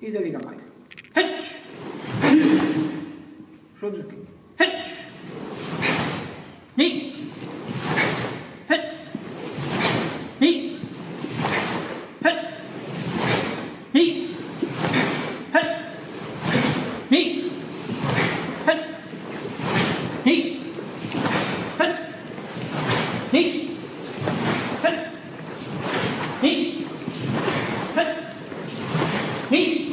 左が前。はい。正直はい。二はい。二はい。二はい。二はい。二はい。二はい。二はい。二はい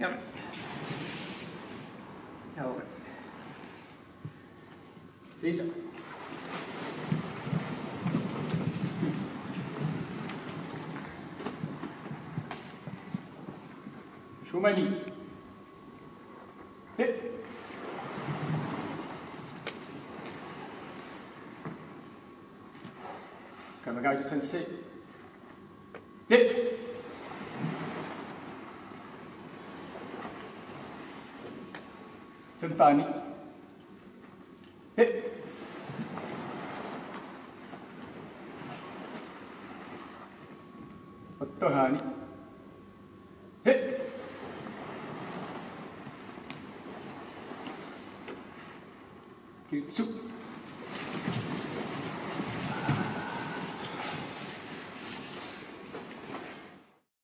Yep. Over. Caesar. Shumani. Hit. Kamagaju sensei. Hit. Sentani e Ottahani e kitsu